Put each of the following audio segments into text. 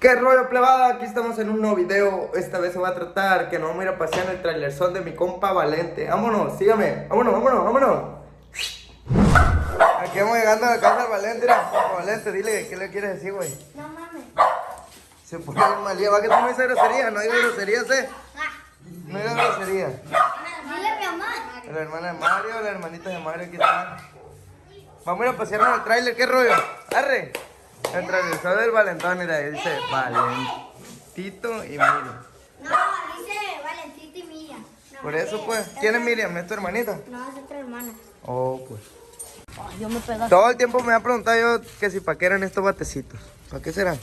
¿Qué rollo plebada? Aquí estamos en un nuevo video. Esta vez se va a tratar que nos vamos a ir a pasear en el trailer son de mi compa Valente. Vámonos, sígame. Vámonos, vámonos, vámonos. Aquí vamos llegando a la casa del Valente. Mira, Valente, dile qué le quieres decir, güey. No mames. Se pone el mal día. Va que tú no dices grosería, no digas groserías, eh. No digas grosería. Dile mi. La hermana de Mario, la hermanita de Mario, aquí están. Vamos a ir a pasear en el trailer, ¿qué rollo? Arre. Son del Valentón, mira, dice Valentito y Miriam. No, dice Valentita y Miriam. No, Por eso, pues, ¿quién es Miriam? ¿Es tu hermanita? No, es otra hermana. Oh, pues. yo me pegaste. Todo el tiempo me ha preguntado yo que si para qué eran estos batecitos. ¿Para qué serán?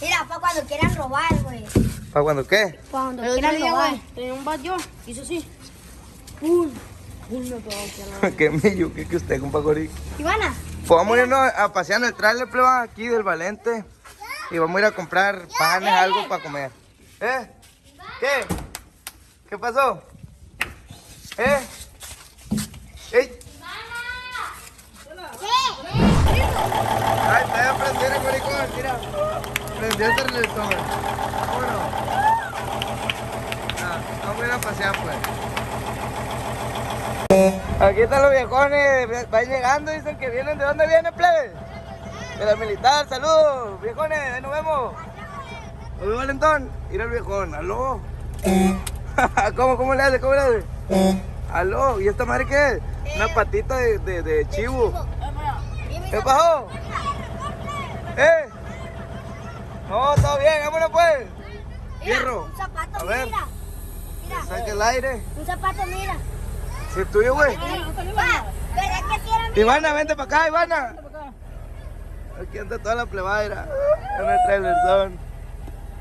Mira, para cuando quieran robar, güey. ¿Para cuando qué? Para cuando otro quieran día, robar. tenía un bat yo, hizo así. ¡Pum! ¡Pum! Me pegó aquí a la... ¿Qué? ¿Qué que usted, compa Cori? Ivana, Pues vamos a irnos a pasear en el trailer, pleba, aquí del Valente. Y vamos a ir a comprar panes, algo para comer. ¿Eh? ¿Qué? ¿Qué pasó? ¿Eh? ¡Ey! ¡Ay, te voy a prender el maricón! Mira, prendió el televisor. Vámonos. Vamos a ir a pasear, pues. Aquí están los viejones, van llegando, dicen que vienen. ¿De dónde vienen, plebe? De la militar, saludos, viejones, ahí nos vemos. Oye, Valentón, ir al viejón, aló. ¿Cómo, cómo le hace, cómo le hace? Aló, ¿y esta madre qué es? Una patita de, de, de chivo. ¿Qué pasó? ¿Eh? No, todo bien, vámonos pues. Fierro. un zapato, A ver. mira. Mira, Saque el aire. un zapato, mira. Si es tuyo, güey. Pa, ¿verdad que sí mío? Ivana, vente para acá, Ivana. Aquí anda toda la plebadera. En el trailer son.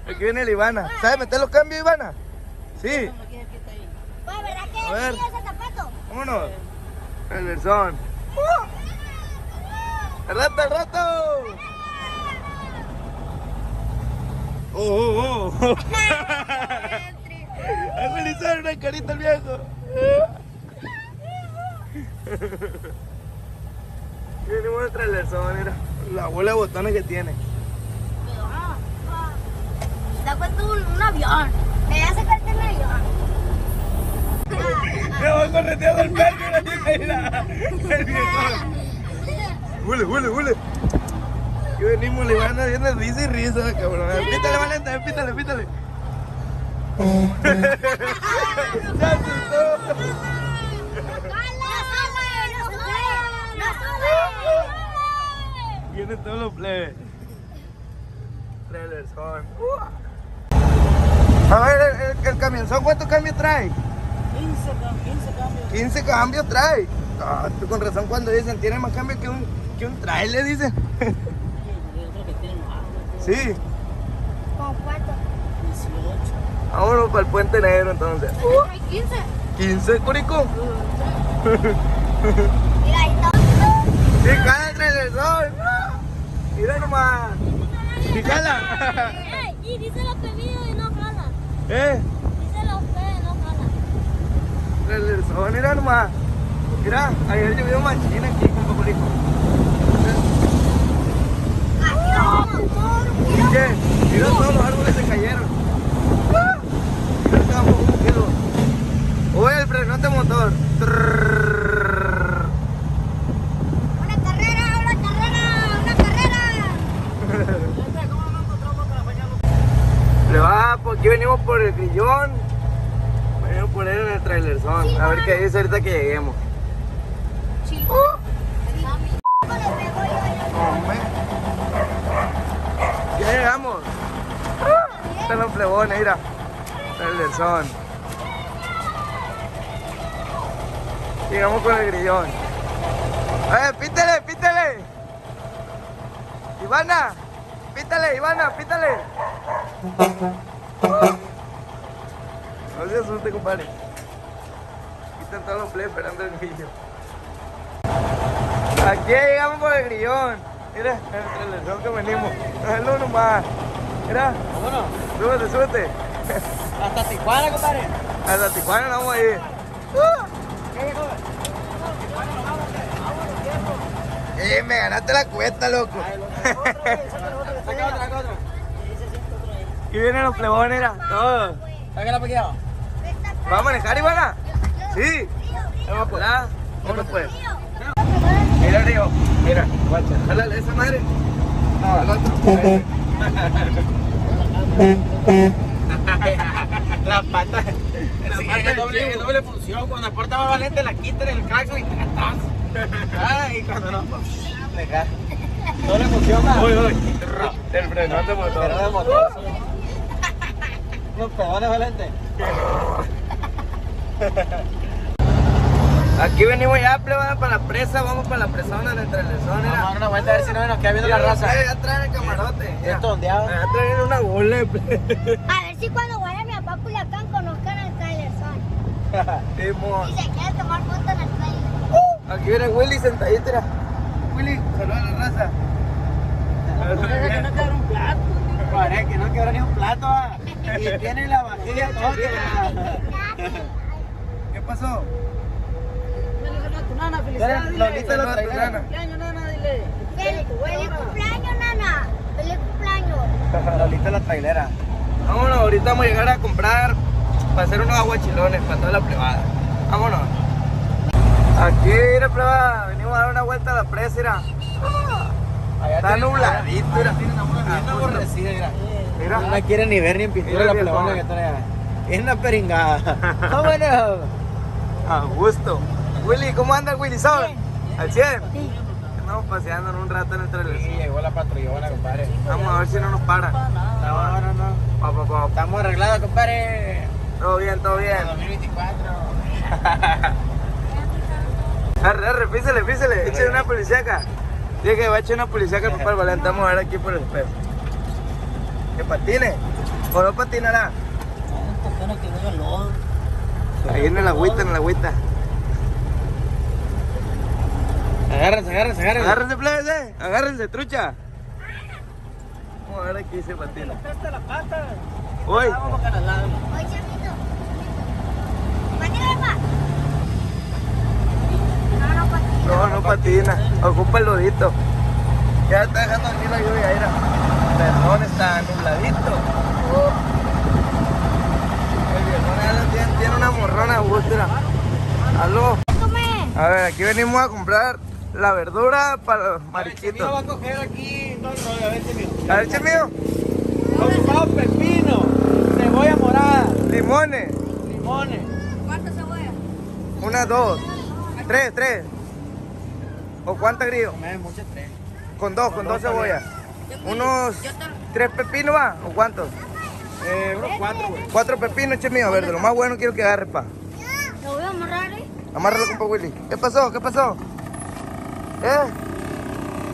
Aquí viene el Ivana. ¿Sabes meter los cambios, Ivana? Sí. Pa, ¿verdad que A ver. Vámonos. Trailer son. ¡El rato, el rato! ¡Oh, oh, oh! ¡Hazme le hicieron una carita al viejo! Venimos al trailer son, mira. La bola de botones que tiene. Da cuenta un, un avión. Me hace sacarte el avión. Me voy correteando el perro, mira. El viejón. Huele, huele, huele. Y venimos, le van a viendo risa y risa, cabrón. Pítale, Valente, pítale, pítale. Se asustó. Vienen todos los plebes. Trailer son. A ver, el, el, el camionzón, ¿cuántos cambios trae? 15, cam- 15 cambios. 15 cambios trae. Ah, tú con razón cuando dicen tiene más cambios que un, que un trailer, dicen. Y otro que tiene más, sí. ¿Con cuánto? 18. Vámonos para el puente negro entonces. Hay 15. 15, curico. Mira, ahí está. Sí, cada trailer son. Mira nomás. Sí, jala. Y dice los pedidos y no jala. Eh, Dice los pedidos y no jala. trailer son, mira nomás. Mira, ayer llovió machina aquí con Poporico. ¿Qué? Mira todos los árboles se cayeron. Mira, estamos un kilo. Oye, el frenote motor. Trrrr. Una carrera, una carrera, una carrera. Le va, pues aquí venimos por el grillón. Venimos por él en el trailer qué dice ahorita que lleguemos. Hombre. Ya llegamos. Están los plebones, mira. Trailer son. Llegamos con el grillón. ¡Eh, pítale, pítale! Ivana, pítale, Ivana, pítale. No se asuste, compadre. Están todos los plebes esperando el grillo. Aquí llegamos por el grillón. Mira, el trailer que venimos. Hazlo nomás. Mira, Bueno, súbete, súbete. hasta Tijuana, compadre. Hasta Tijuana nos vamos a ir. ¿Qué, joven? Eh, me ganaste la cuesta, loco. Saca otra, saca otra. Y vienen los plebones, mira, todos. Sácala para aquí. ¿Va a manejar, Ivana? Sí. Vamos a apurar. Vámonos pues. Mira, Río. Mira, guacha. Jálale esa madre. No, al otro. La pata. La Sí, pata es doble, del es doble función. Cuando aporta más valente, la quita en el claxon y ¡tas! Ay, cuando no. Deja. Doble función. va. Uy, uy. El frenón de motor. Pero de motor. Los pedones valentes. Aquí venimos ya, plebada, para la presa. Vamos para la presona de entre el Vamos a dar una vuelta a ver si no nos queda viendo la raza. Ya traen el camarote. mira. Esto ondeado. Ya traen una bola. A ver si cuando vaya mi papá Culiacán conozcan al trailer son. Simón. Y se quieren tomar fotos en el trailer. Aquí viene Willy sentadito, mira. Willy, saluda a la raza. que no quedara un plato. Parece que no quedara ni un plato. ah. Y tiene la vajilla toda. ¿Qué pasó? Felicidades, Lolita la trailera. Feliz feliz cumpleaños, nana. Feliz cumpleaños. Lolita la trailera. Vámonos, ahorita vamos a llegar a comprar para hacer unos aguachilones para toda la privada. Vámonos. Aquí, mira, privada, venimos a dar una vuelta a la presa, mira. Está nubladito, mira. Bien aborrecida, mira. Mira. No la quiere ni ver ni en pintura la plebona que trae. Es una peringada. Vámonos. A gusto. Willy, ¿cómo anda el Willy Sol? ¿Al 100? Estamos paseando en un rato en el Sí, trailer. llegó la patrullona, compadre. Vamos a ver si no nos para. No, no, no. Pa, pa, pa. Estamos arreglados, compadre. Todo bien, todo bien. 2024. Arre, arre, písele, písele. Échale una policíaca. Dije que va a echar una policíaca para el Valente. Vamos a ver aquí por el espejo. Que patine. O no patinará. Ahí en el agüita, en el agüita. Agárrense, agárrense, agárrense. Agárrense, plebes, agárrense, trucha. Vamos a ver aquí si patina. Presta la pata. Uy, Vamos para lado. Oye, chavito. Patina. No, no, patina. no, no patina. Ocupa el lodito. Ya está dejando aquí la lluvia, mira. Perdón, está nubladito. El viejón ya tiene, tiene una morrona a gusto, mira. Aló. A ver, aquí venimos a comprar la verdura para los Mío va mariquitos. a coger aquí todo el rollo. A ver, mío. A ver, che mío. Ocupado pepino, cebolla morada, Limones. limones. ¿Cuántas cebollas? Una, dos, tres, tres. ¿O cuántas grillos? Me muchas tres. Con dos, con dos cebollas. Unos tres pepinos va, ¿o cuántos? Eh, unos cuatro, güey. Cuatro pepinos, che mío, a ver, de lo más bueno quiero que agarre, pa. Lo voy a amarrar, ¿eh? Amárralo, compa Willy. ¿Qué pasó? ¿Qué pasó? ¿Eh?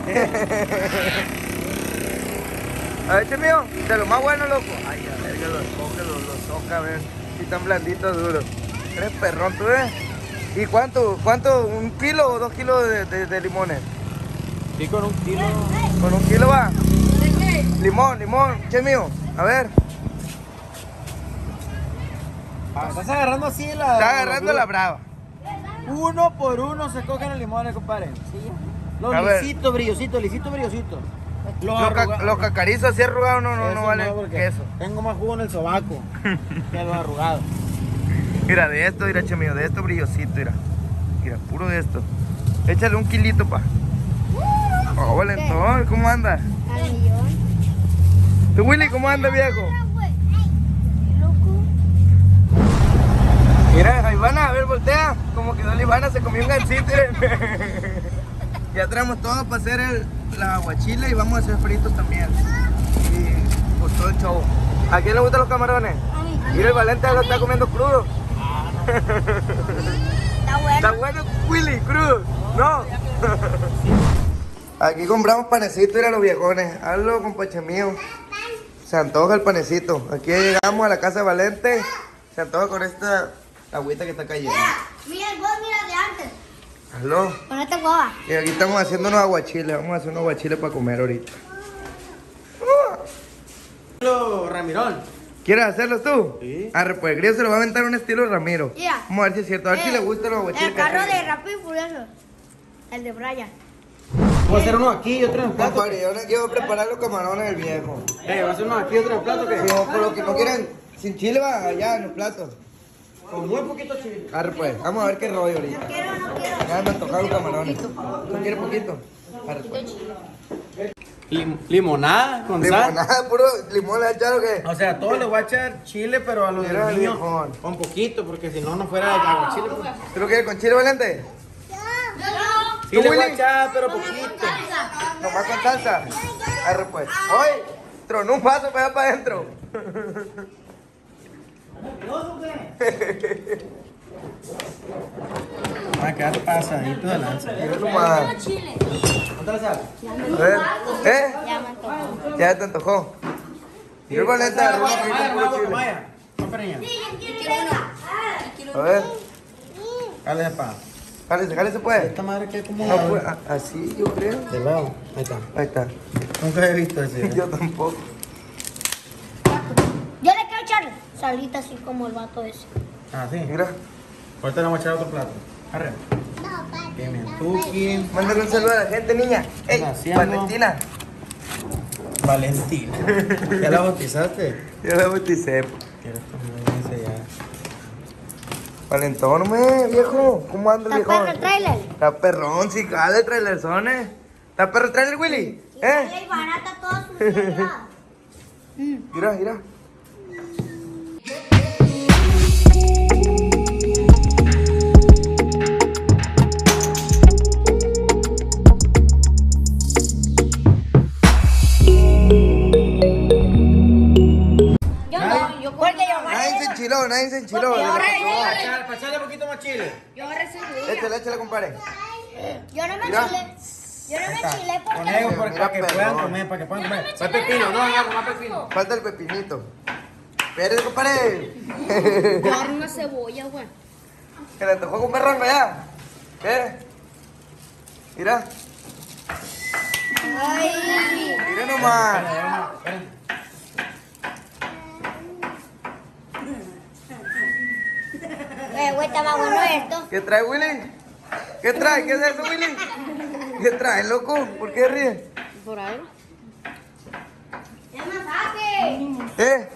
a ver, che mío, de lo más bueno, loco. Ay, a ver, que los toca, los, los toca, a ver. Si están blanditos, duros. Eres perrón, tú, ¿eh? ¿Y cuánto? ¿Cuánto? ¿Un kilo o dos kilos de, de- de limones? Sí, con un kilo. ¿Con un kilo va? Limón, limón, che mío. A ver, Ah, estás agarrando así la. está agarrando la brava. Uno por uno se cogen los limones, compadre. Los A ver. lisitos, brillositos, lisitos, brillositos. Los Los, ca- arruga- los cacarizos así arrugados no, no, Eso no vale porque queso. Tengo más jugo en el sobaco que los arrugados. Mira, de esto, mira, che mío, de esto brillosito, mira. Mira, puro de esto. Échale un kilito, pa. Oh, Valentón, ¿cómo anda? Al millón. ¿Tú, Willy, cómo anda, viejo? Loco. Mira, Ivana, a ver, voltea. Como quedó la Ivana, se comió un gansito. ya traemos todo para hacer el, la aguachile y vamos a hacer fritos también. Y pues todo el show. ¿A quién le gustan los camarones? Mira, el Valente lo está comiendo crudo. Está bueno. Está bueno, Willy, crudo. No. Aquí compramos panecito, mira los viejones. Hazlo, compache mío. Se antoja el panecito. Aquí llegamos a la casa de Valente. Se antoja con esta agüita que está cayendo. Mira el vos, mira de antes. Hazlo. Con esta guava. Y aquí estamos haciendo unos aguachiles. Vamos a hacer unos aguachiles para comer ahorita. Lo Ramirón. ¿Quieres hacerlos tú? Sí. Arre, pues el grillo se lo va a aventar un estilo Ramiro. Mira. Vamos a ver si es cierto. A ver si Eh, le gustan los aguachiles. El carro de Rápido y Furioso. El de Brian. Voy a hacer uno aquí y otro en el plato. Compadre, yo, yo voy a preparar los camarones del viejo. Eh, va a hacer uno aquí y otro en el plato que. No, por lo que no quieran, sin chile va allá en los platos. Con muy poquito chile. Arre pues, vamos a ver qué rollo ahorita. Ya me antojaron los camarones. ¿Tú quieres poquito? Arre pues. Lim- limonada con sal. Limonada, puro limón le echaron que. O sea, a todos les voy a echar chile, pero a los del niño viejón. con poquito, porque si no, no fuera agua chile. pues. ¿Tú lo quieres con chile valente? Sí, ¿Tú, le voy a echar, pero poquito. Nomás con salsa. Arre pues. ¡Hoy! Tronó un para allá para adentro. Va a quedar pasadito de lanza. Mira nomás. Chile. ¿Eh? Ya me antojó. Ya te antojó. Chile. Niña. A ver. Dale, pa. Pues. Esta madre que como. No, pues, a- así yo creo. De lado. Ahí está. Ahí está. Nunca he visto ese. Yo tampoco. Yo le quiero echar salita así como el vato ese. Ah, sí. Mira. Ahorita le vamos a echar otro plato. Arre. Pimientuki. Mándale un saludo a la gente, niña. ¡Ey! Valentina. Valentina. ¿Ya la bautizaste? Yo la bauticé. Ya. Valentón, me, viejo. ¿Cómo anda el ¿Está viejo? perro el trailer? Está perrón, sí, cada trailer son, eh. ¿Está perro el trailer, Willy? ¿Eh? Y barata toda su. Mira, mira. Enchiló, nadie se enchiló. Echarle un poquito más chile. yo recibí. Échale, échale, compadre. Yo no me enchilé. Yo no me enchilé Con porque. ellos para, que puedan comer, para que puedan comer. Más pepino, no, agarra más pepino. Falta el pepinito. Espérate, compadre. Agarra una cebolla, güey. Que le antojó con perrón ya. ¿Qué? Mira, Ay. mira nomás. Eh, güey, está más bueno esto. ¿Qué trae, Willy? ¿Qué trae? ¿Qué es eso, Willy? ¿Qué trae, loco? ¿Por qué ríe? Por ahí. ¡Es masaje! ¿Eh?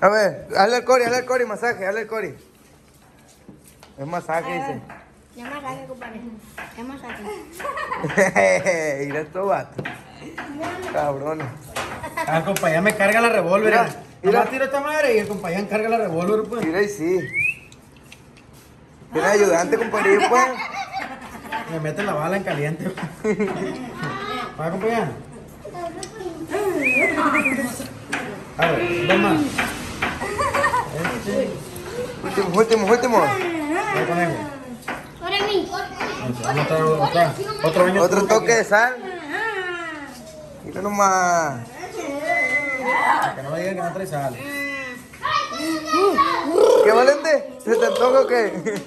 A ver, hazle al Cori, hazle al Cori, masaje, hazle al Cori. Es masaje, dice. Es masaje, compadre. Es masaje. Mira estos vatos. Cabrones. Ah, el compañero me carga la revólver. Mira, Mira, tiro esta madre y el compañero carga la revólver, pues. Mira y sí. Tiene ayudante, compadre, pues. Me mete la bala en caliente. ¿Va, compañero? A ver, dos más. Último, último, último. Ahí conejo. Ahora mí. Vamos a traer otra- Otro baño Otro toque de sal. Mira nomás. Para que no me digan que no trae sal. ¿Qué valente? ¿Se te antoja o qué?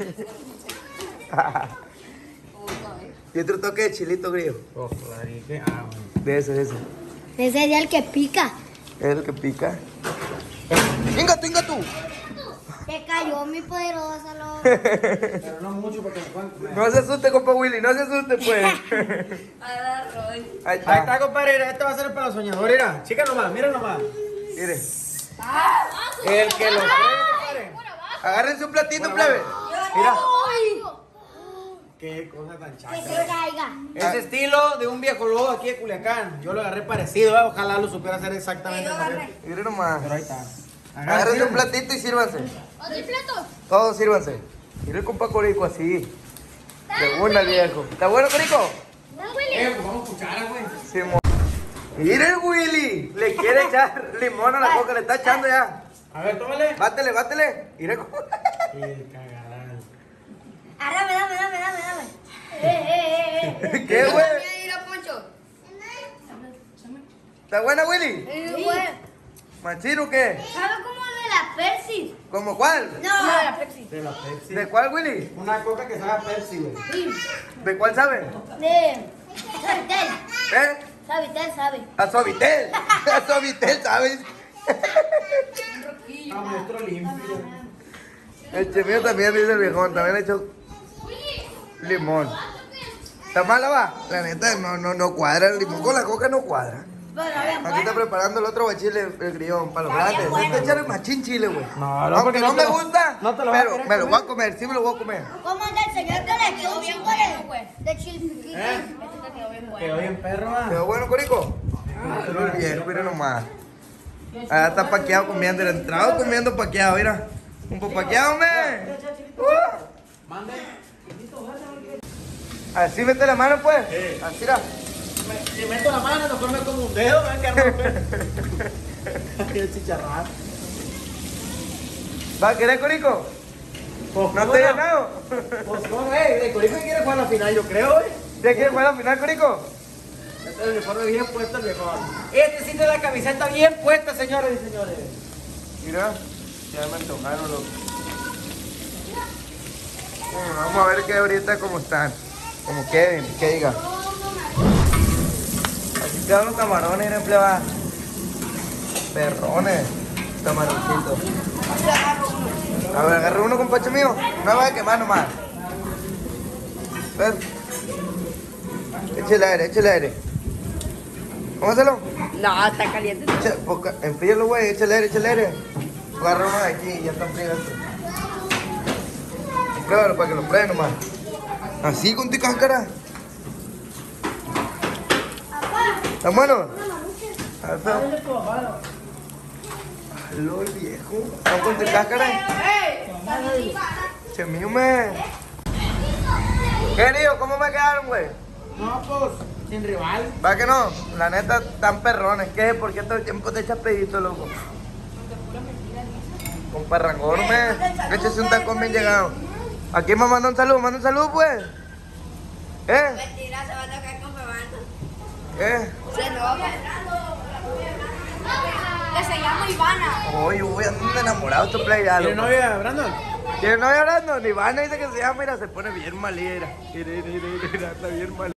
y otro toque de chilito grillo. Oh. Ah. De ese, de ese. Ese es el que pica. Es el que pica. ¡Venga tú, venga tú! Se cayó mi poderosa, loco. Pero no mucho porque. No se asuste, compa Willy, no se asuste, pues. Ahí Ahí está. compadre. mira, Este va a ser para los soñadores. Mira, chica nomás, mira nomás. Mire. El que lo Agarren su platito, plebe. Mira. Qué cosa tan Que chaca. se caiga. Ese estilo de un viejo lobo aquí de Culiacán. Yo lo agarré parecido, ¿eh? ojalá lo supiera hacer exactamente igual. Mire nomás. Pero ahí está. Agarren un platito y sírvanse. ¿Otro plato? Todos sírvanse. Mire el compa Corico así. De una, viejo. ¿Está bueno, Corico? Eh, pues vamos a cuchara, güey. Sí, el Willy. Le quiere echar limón a la coca, le está echando ya. A ver, tómale. Bátele, bátele. Mire cómo. Qué cagadal. Ah, dame, dame, dame, dame, dame. Eh, eh, eh, eh. ¿Qué, güey? ¿Está buena, Willy? Eh, güey. ¿Machiro o qué? ¿Sabe cómo de la Pepsi? ¿Cómo cuál? No, de la Pepsi. De la Pepsi. ¿De cuál, Willy? Una coca que sabe a Pepsi, güey. ¿De cuál sabe? De Sabitel. ¿Eh? Sabitel sabe. A Suavitel. A Suavitel, ¿sabes? A nuestro limpio. El chemío también dice el viejón, también le echó limón. ¿Está mala va? La neta, no, no, no cuadra. El limón con la coca no cuadra. Pero bien Aquí está preparando el otro guachile, el grillón, para los grandes. Este echarle machín chile, güey. No, no, Aunque porque no no me te lo- gusta, no te lo pero me lo voy a comer, sí me lo voy a comer. ¿Cómo anda el señor que le echó un chingo de, de chilpiquín? ¿Eh? Quedó bien perro, va. ¿Quedó bueno, Corico? Pero el viejo, mira nomás. Ah, está paqueado comiendo, el entrado comiendo paqueado, mira. Un paqueado, me. Mande. Así mete la mano, pues. Así, mira. Si meto la mano, no come como un dedo, me a quedar romper. Qué chicharrón. ¿Va a querer, Corico? Pues, ¿No te he ganado? Pues, ¿cómo, eh? El Corico quiere jugar la final, yo creo, eh. ¿Ya quieres jugar al final, Corico? Es el uniforme bien puesto, el viejo. Este sí tiene la camiseta bien puesta, señores y señores. Mira, ya me antojaron los. Bueno, vamos a ver qué ahorita cómo están. Como queden, que diga. Aquí quedan los camarones, pleba. Perrones. Camaroncitos. A ver, agarra uno con pacho mío. No va a quemar nomás. Ven. Échale aire, échale aire. ¿Cómo hacerlo? No, está caliente. Echa- poca- Enfríalo, güey, échale aire, échale aire. Agarra uno de aquí y ya está frío esto. Pruébalo para que lo pruebe nomás. Así con tu cáscara. ¿Está bueno? A ver, feo. Aló, el viejo. ¿Está con tu cáscara? Che, mío, me. Querido, ¿cómo me quedaron, güey? No, pues, sin rival. ¿Va que no? La neta, tan perrones. ¿Qué? ¿Por qué todo el tiempo te echas pedito, loco? Con parrangón, me. Échese un tacón bien llegado. Aquí me manda un saludo, manda un saludo, pues. ¿Eh? Mentira, se va a tocar con Fernando. ¿Eh? Se enoja. Que se llama Ivana. Oye, uy, ando enamorado este play ya, ¿Tiene loco. novia, Brandon? ¿Tiene novia hablando? Ni Ivana dice que se llama, mira, se pone bien malera. Mira, mira, mira, anda bien mal.